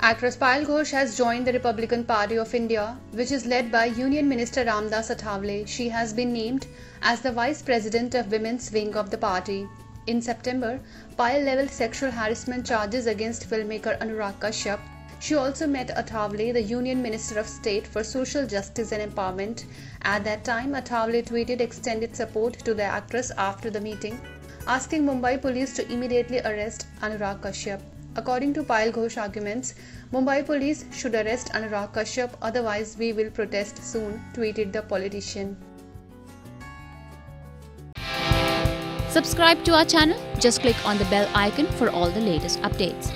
Actress Payal Ghosh has joined the Republican Party of India, which is led by Union Minister Ramdas Athawale. She has been named as the Vice President of Women's Wing of the party. In September, Payal leveled sexual harassment charges against filmmaker Anurag Kashyap. She also met Athawale, the Union Minister of State for Social Justice and Empowerment. At that time, Athawale tweeted extended support to the actress after the meeting, asking Mumbai police to immediately arrest Anurag Kashyap. According to Payal Ghosh arguments, Mumbai police should arrest Anurag Kashyap, otherwise we will protest soon, tweeted the politician. Subscribe to our channel. Just click on the bell icon for all the latest updates.